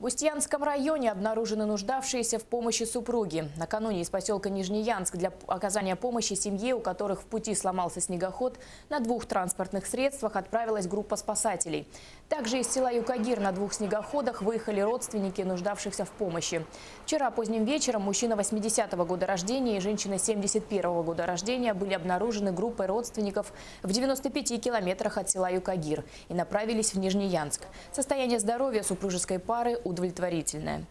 В Устьянском районе обнаружены нуждавшиеся в помощи супруги. Накануне из поселка Нижнеянск для оказания помощи семье, у которых в пути сломался снегоход, на двух транспортных средствах отправилась группа спасателей. Также из села Юкагир на двух снегоходах выехали родственники нуждавшихся в помощи. Вчера поздним вечером мужчина 80-го года рождения и женщина 71-го года рождения были обнаружены группой родственников в 95 километрах от села Юкагир и направились в Нижнеянск. Состояние здоровья супружеской пары удовлетворительное.